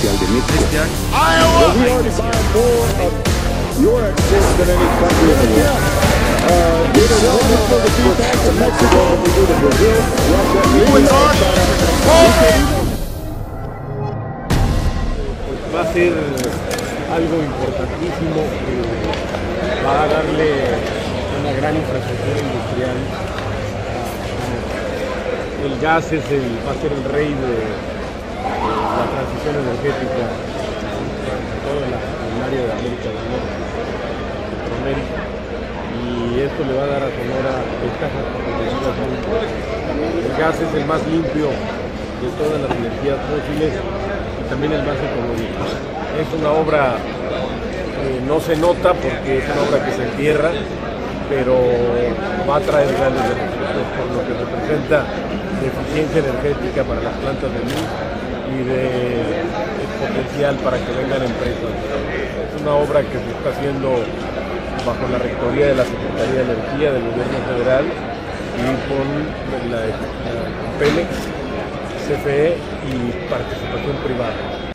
Comercial de México. va a ser algo importantísimo que va a darle una gran infraestructura industrial. El gas es el, va a ser el rey de, transición energética en toda en el área de América del Norte. Y esto le va a dar a Sonora ventajas. El gas es el más limpio de todas las energías fósiles y también el más económico. Es una obra que no se nota porque es una obra que se entierra, pero va a traer grandes beneficios por lo que representa de eficiencia energética para las plantas de luz y de para que vengan empresas. Es una obra que se está haciendo bajo la rectoría de la Secretaría de Energía del Gobierno Federal y con la, la Pemex, CFE y participación privada.